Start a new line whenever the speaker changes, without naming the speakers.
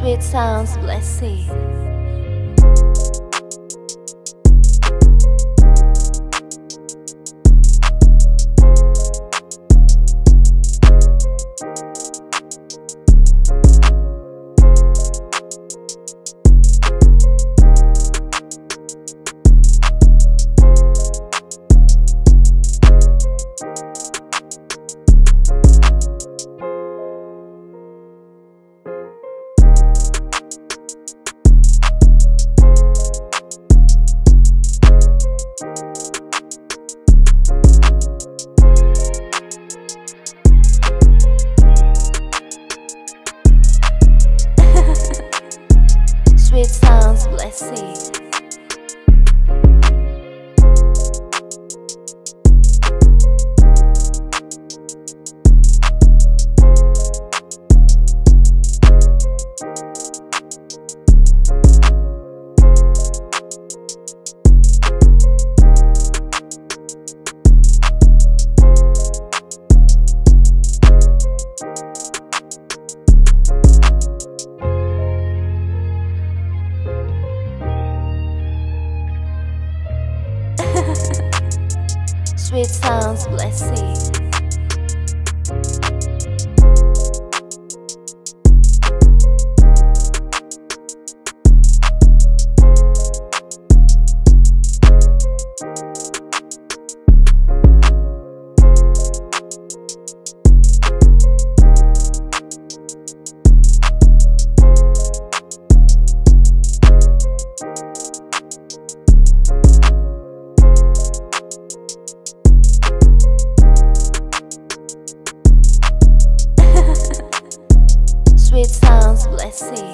Sweet sounds, blessed. Sweet sounds, blessed. Sweet sounds, blessed.